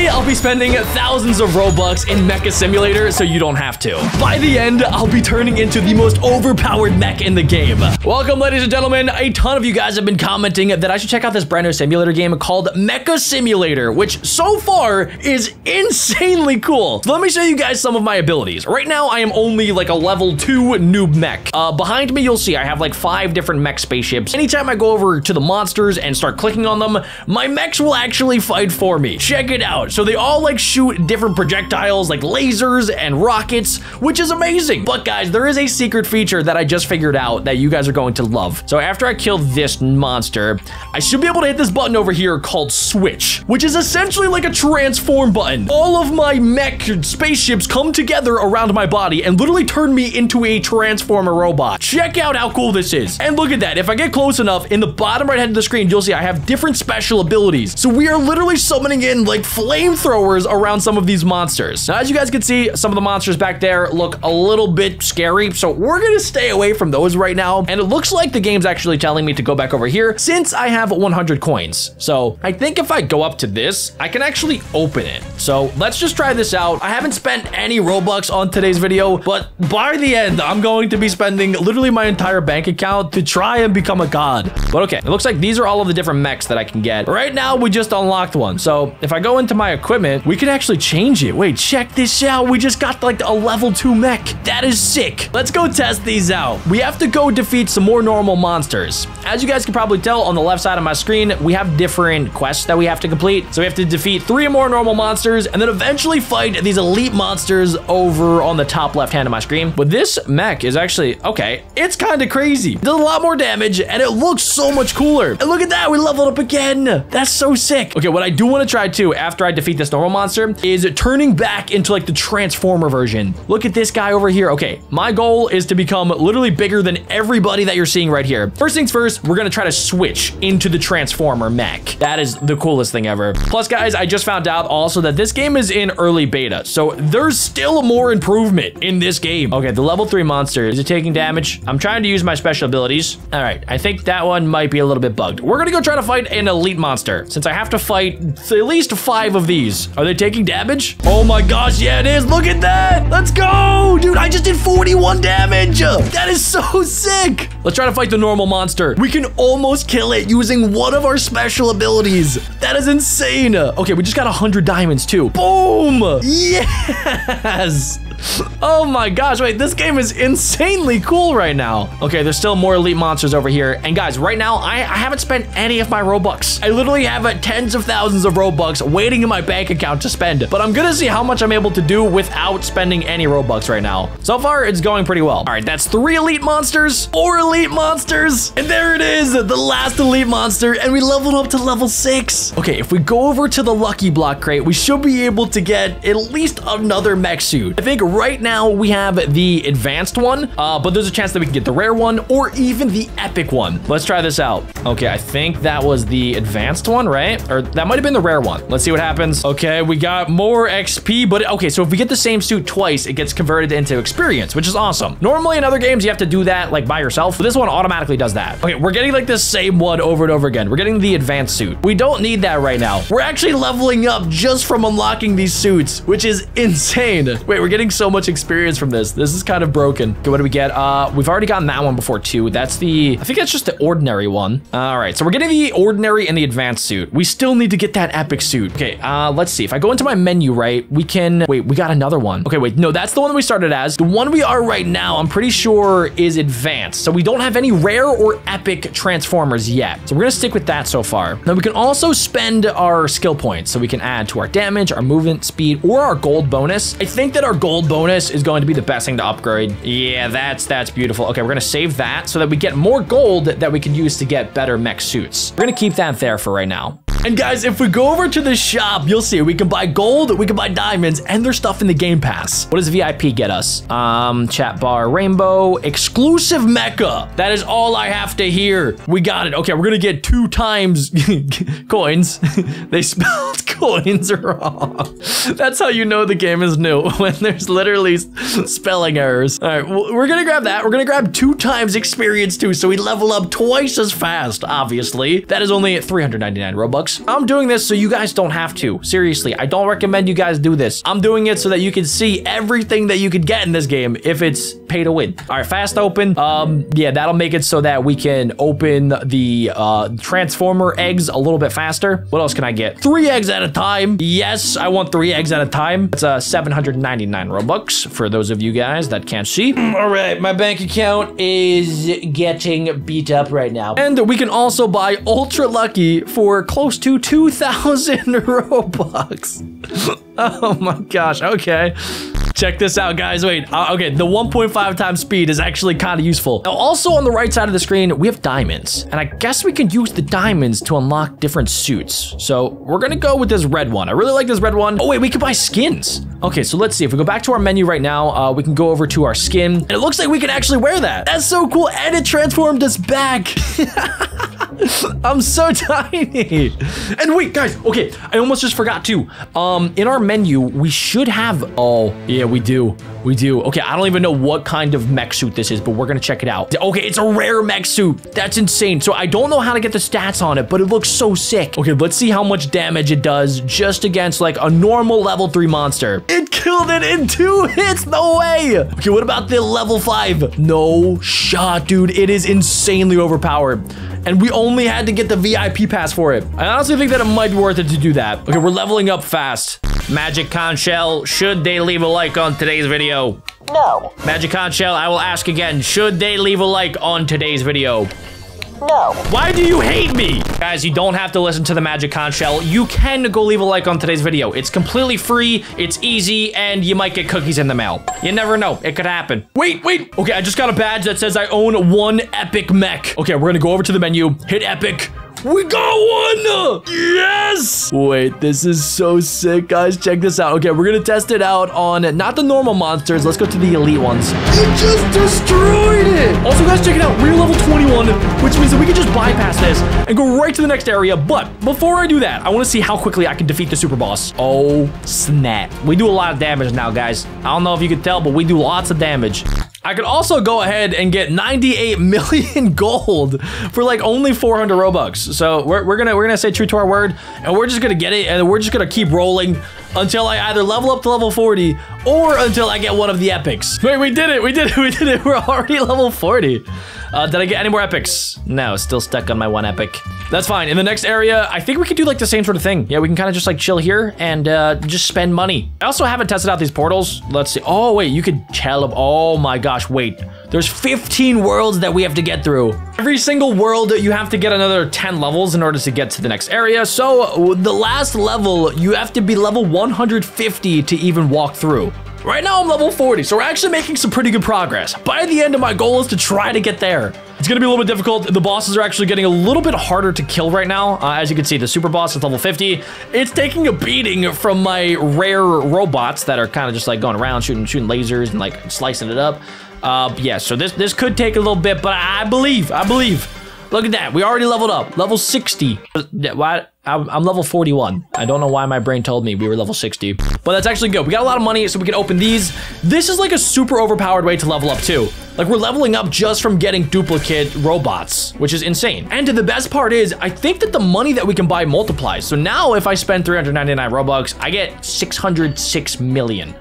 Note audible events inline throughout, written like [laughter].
Today, I'll be spending thousands of Robux in Mecha Simulator so you don't have to. By the end, I'll be turning into the most overpowered mech in the game. Welcome, ladies and gentlemen. A ton of you guys have been commenting that I should check out this brand new simulator game called Mecha Simulator, which so far is insanely cool. So let me show you guys some of my abilities. Right now, I am only like a level two noob mech. Uh, behind me, you'll see I have like five different mech spaceships. Anytime I go over to the monsters and start clicking on them, my mechs will actually fight for me. Check it out. So they all like shoot different projectiles like lasers and rockets, which is amazing. But guys, there is a secret feature that I just figured out that you guys are going to love. So after I kill this monster, I should be able to hit this button over here called switch, which is essentially like a transform button. All of my mech spaceships come together around my body and literally turn me into a transformer robot. Check out how cool this is. And look at that. If I get close enough, in the bottom right hand of the screen, you'll see I have different special abilities. So we are literally summoning in like flamethrowers around some of these monsters. Now, as you guys can see, some of the monsters back there look a little bit scary. So we're to stay away from those right now. And it looks like the game's actually telling me to go back over here since I have 100 coins. So I think if I go up to this, I can actually open it. So let's just try this out. I haven't spent any Robux on today's video, but by the end, I'm going to be spending literally my entire bank account to try and become a god. But okay, it looks like these are all of the different mechs that I can get. Right now, we just unlocked one. So if I go into my equipment, we can actually change it. Wait, check this out. We just got like a level two mech. That is sick. Let's go test these out. We have to go defeat some more normal monsters. As you guys can probably tell on the left side of my screen, we have different quests that we have to complete. So we have to defeat three more normal monsters and then eventually fight these elite monsters over on the top left hand of my screen. But this mech is actually, okay, it's kind of crazy. It does a lot more damage and it looks so much cooler. And look at that, we leveled up again. That's so sick. Okay, what I do want to try too after I defeat this normal monster is turning back into like the transformer version. Look at this guy over here. Okay, my goal is to become literally bigger than everybody that you're seeing right here. First things first, we're gonna try to switch into the transformer mech. That is the coolest thing ever. Plus guys, I just found out also that this game is in early beta. So there's still more improvement in this game. Okay, the level three monster, is it taking damage? I'm trying to use my special abilities. All right, I think that one might be a little bit bugged. We're gonna go try to fight an elite monster since I have to fight at least five of these. Are they taking damage? Oh my gosh, yeah, it is. Look at that. Let's go. Dude, I just did 41 damage. That is so [laughs] sick. Let's try to fight the normal monster. We can almost kill it using one of our special abilities. That is insane. Okay, we just got 100 diamonds too. Boom. [laughs] Yes. Oh my gosh, wait, this game is insanely cool right now. Okay, there's still more elite monsters over here. And guys, right now, I, I haven't spent any of my Robux. I literally have uh, tens of thousands of Robux waiting in my bank account to spend. But I'm gonna see how much I'm able to do without spending any Robux right now. So far, it's going pretty well. All right, that's three elite monsters, four elite monsters. And there it is, the last elite monster. And we leveled up to level six. Okay, if we go over to the lucky block crate, we should be able to get at least another mech suit. I think right now we have the advanced one, uh, but there's a chance that we can get the rare one or even the epic one. Let's try this out. Okay, I think that was the advanced one, right? Or that might have been the rare one. Let's see what happens. Okay, we got more XP, but okay, so if we get the same suit twice, it gets converted into experience, which is awesome. Normally in other games, you have to do that like by yourself, but this one automatically does that. Okay, we're getting like the same one over and over again. We're getting the advanced suit. We don't need that right now. We're actually leveling up just from unlocking these suits, which is insane. Wait, we're getting so much experience from this. This is kind of broken. Okay, what do we get? Uh, we've already gotten that one before too. That's the, I think that's just the ordinary one. All right, so we're getting the ordinary and the advanced suit. We still need to get that epic suit. Okay, uh, let's see. If I go into my menu, right, we can, wait, we got another one. Okay, wait, no, that's the one we started as. The one we are right now, I'm pretty sure is advanced. So we don't have any rare or epic transformers yet. So we're gonna stick with that so far. Now we can also spend our skill points so we can add to our damage, our movement speed, or our gold bonus. I think that our gold bonus is going to be the best thing to upgrade. Yeah, that's that's beautiful. Okay, we're gonna save that so that we get more gold that we can use to get better mech suits. We're gonna keep that there for right now. And guys, if we go over to the shop, you'll see we can buy gold, we can buy diamonds, and there's stuff in the Game Pass. What does VIP get us? Um, chat bar rainbow, exclusive mecha. That is all I have to hear. We got it. Okay, we're gonna get two times [laughs] coins. [laughs] they spelled coins wrong. That's how you know the game is new, [laughs] when there's literally spelling errors. All right, we're gonna grab that. We're gonna grab two times experience too, so we level up twice as fast, obviously. That is only 399 Robux. I'm doing this so you guys don't have to. Seriously, I don't recommend you guys do this. I'm doing it so that you can see everything that you could get in this game if it's pay to win. All right, fast open. Um, yeah, that'll make it so that we can open the uh, transformer eggs a little bit faster. What else can I get? Three eggs at a time. Yes, I want three eggs at a time. It's uh, 799 Robux for those of you guys that can't see. All right, my bank account is getting beat up right now. And we can also buy Ultra Lucky for close to 2,000 [laughs] Robux. [laughs] oh my gosh, okay. Check this out, guys. Wait, uh, okay, the 1.5 times speed is actually kind of useful. Now, also on the right side of the screen, we have diamonds. And I guess we can use the diamonds to unlock different suits. So we're gonna go with this red one. I really like this red one. Oh wait, we can buy skins. Okay, so let's see. If we go back to our menu right now, uh, we can go over to our skin. And it looks like we can actually wear that. That's so cool. And it transformed us back. [laughs] [laughs] I'm so [laughs] tiny. And wait, guys, okay, I almost just forgot too. Um, in our menu, we should have, oh, yeah, we do. We do. Okay, I don't even know what kind of mech suit this is, but we're gonna check it out. Okay, it's a rare mech suit. That's insane. So I don't know how to get the stats on it, but it looks so sick. Okay, let's see how much damage it does just against like a normal level three monster. It killed it in two [laughs] hits. No way. Okay, what about the level five? No shot, dude. It is insanely overpowered and we only had to get the VIP pass for it. I honestly think that it might be worth it to do that. Okay, we're leveling up fast. Magic Conch Shell, should they leave a like on today's video? No. Magic Conch Shell, I will ask again, should they leave a like on today's video? No. Why do you hate me? Guys, you don't have to listen to the Magic Conch Shell. You can go leave a like on today's video. It's completely free, it's easy, and you might get cookies in the mail. You never know. It could happen. Wait, wait. Okay, I just got a badge that says I own one epic mech. Okay, we're gonna go over to the menu, hit epic, we got one! Yes! Wait, this is so sick, guys. Check this out. Okay, we're gonna test it out on not the normal monsters. Let's go to the elite ones. It just destroyed it! Also, guys, check it out. We're level 21, which means that we can just bypass this and go right to the next area. But before I do that, I want to see how quickly I can defeat the super boss. Oh, snap. We do a lot of damage now, guys. I don't know if you can tell, but we do lots of damage. I could also go ahead and get 98 [laughs] million gold for like only 400 Robux. So we're, we're gonna we're gonna say true to our word, and we're just gonna get it, and we're just gonna keep rolling until I either level up to level 40 or until I get one of the epics. Wait, we did it, we did it, [laughs] we did it. We're already level 40. Uh, did I get any more epics? No, still stuck on my one epic. That's fine. In the next area, I think we could do like the same sort of thing. Yeah, we can kind of just like chill here and uh, just spend money. I also haven't tested out these portals. Let's see. Oh, wait, you could tell. them. Oh my gosh, wait. There's 15 worlds that we have to get through. Every single world, you have to get another 10 levels in order to get to the next area. So the last level, you have to be level 150 to even walk through. Right now I'm level 40, so we're actually making some pretty good progress. By the end of my goal is to try to get there. It's gonna be a little bit difficult. The bosses are actually getting a little bit harder to kill right now. Uh, as you can see, the super boss is level 50. It's taking a beating from my rare robots that are kind of just like going around shooting shooting lasers and like slicing it up. Uh, yeah, so this this could take a little bit, but I believe, I believe. Look at that. We already leveled up. Level 60. Why? I'm level 41. I don't know why my brain told me we were level 60. But that's actually good. We got a lot of money, so we can open these. This is like a super overpowered way to level up too. Like we're leveling up just from getting duplicate robots, which is insane. And the best part is, I think that the money that we can buy multiplies. So now if I spend 399 Robux, I get 606 million.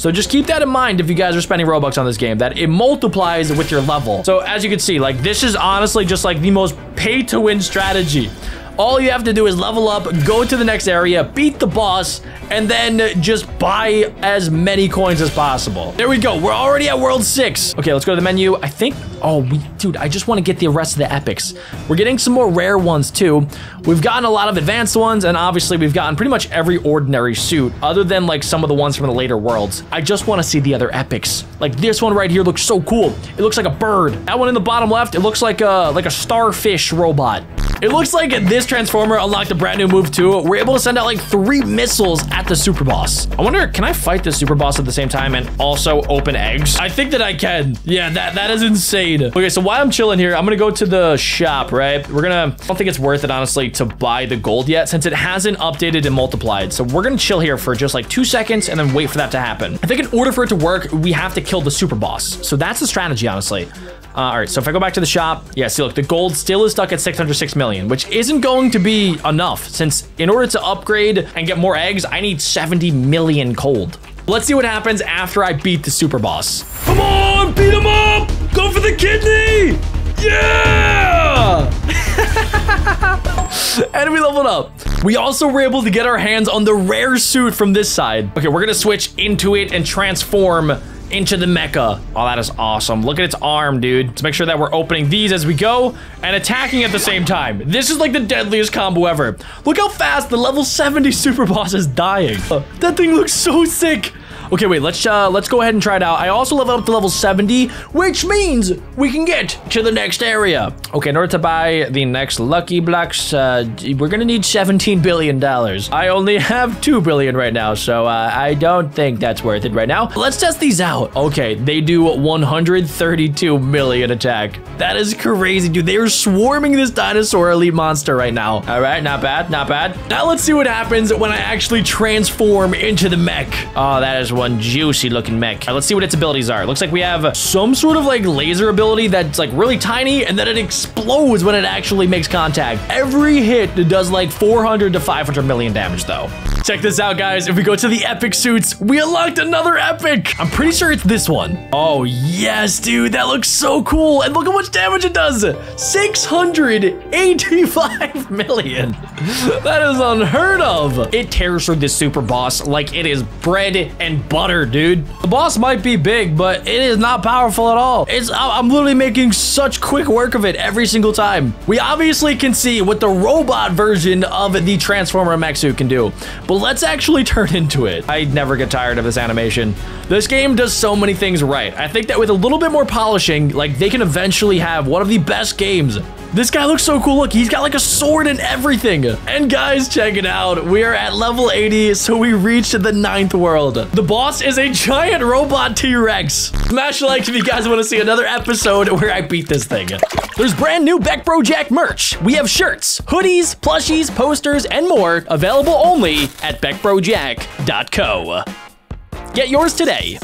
So just keep that in mind if you guys are spending Robux on this game, that it multiplies with your level. So as you can see, like this is honestly just like the most pay to win strategy. All you have to do is level up, go to the next area, beat the boss, and then just buy as many coins as possible. There we go. We're already at World 6. Okay, let's go to the menu. I think... Oh, we, dude, I just want to get the rest of the epics. We're getting some more rare ones, too. We've gotten a lot of advanced ones, and obviously we've gotten pretty much every ordinary suit, other than, like, some of the ones from the later worlds. I just want to see the other epics. Like, this one right here looks so cool. It looks like a bird. That one in the bottom left, it looks like a, like a starfish robot. It looks like this Transformer unlocked a brand new move too. We're able to send out like three missiles at the Super Boss. I wonder, can I fight the Super Boss at the same time and also open eggs? I think that I can. Yeah, that, that is insane. Okay, so while I'm chilling here, I'm gonna go to the shop, right? We're gonna, I don't think it's worth it, honestly, to buy the gold yet since it hasn't updated and multiplied. So we're gonna chill here for just like two seconds and then wait for that to happen. I think in order for it to work, we have to kill the super boss. So that's the strategy, honestly. Uh, all right, so if I go back to the shop, yeah, see, look, the gold still is stuck at 606 million, which isn't going to be enough since in order to upgrade and get more eggs, I need 70 million gold. Let's see what happens after I beat the super boss. Come on, beat him up! Go for the kidney! Yeah! [laughs] and we leveled up. We also were able to get our hands on the rare suit from this side. Okay, we're gonna switch into it and transform into the mecha. Oh, that is awesome. Look at its arm, dude. Let's make sure that we're opening these as we go and attacking at the same time. This is like the deadliest combo ever. Look how fast the level 70 super boss is dying. That thing looks so sick. Okay, wait, let's uh, let's go ahead and try it out. I also leveled up to level 70, which means we can get to the next area. Okay, in order to buy the next Lucky Blocks, uh, we're gonna need 17 billion dollars. I only [laughs] have 2 billion right now, so uh, I don't think that's worth it right now. Let's test these out. Okay, they do 132 million attack. That is crazy, dude. They are swarming this dinosaur elite monster right now. All right, not bad, not bad. Now let's see what happens when I actually transform into the mech. Oh, that is one juicy looking mech. Right, let's see what its abilities are. looks like we have some sort of like laser ability that's like really tiny and then it explodes when it actually makes contact. Every hit does like 400 to 500 million damage though. Check this out, guys. If we go to the epic suits, we unlocked another epic. I'm pretty sure it's this one. Oh, yes, dude. That looks so cool. And look how much damage it does. 685 [laughs] million. That is unheard of. It tears through this super boss like it is bread and butter, dude. The boss might be big, but it is not powerful at all. It's I'm literally making such quick work of it every single time. We obviously can see what the robot version of the Transformer mech suit can do, but let's actually turn into it. I never get tired of this animation. This game does so many things right. I think that with a little bit more polishing, like they can eventually have one of the best games this guy looks so cool. Look, he's got like a sword and everything. And guys, check it out. We are at level 80, so we reached the ninth world. The boss is a giant robot T-Rex. Smash like if you guys want to see another episode where I beat this thing. There's brand new Beck Bro Jack merch. We have shirts, hoodies, plushies, posters, and more available only at beckbrojack.co. Get yours today.